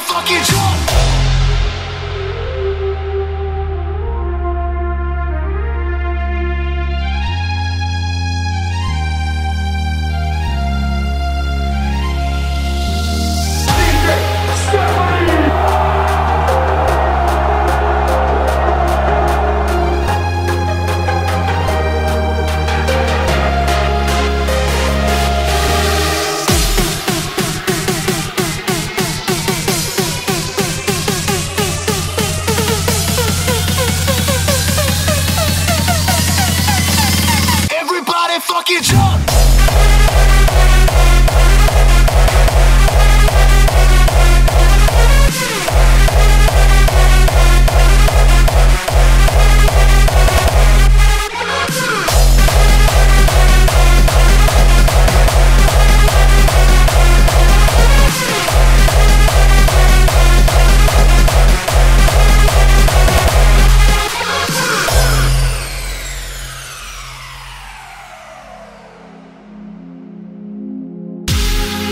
fucking drunk fucking jump.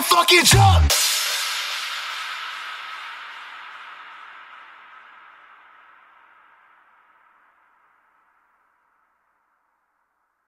and fucking jump.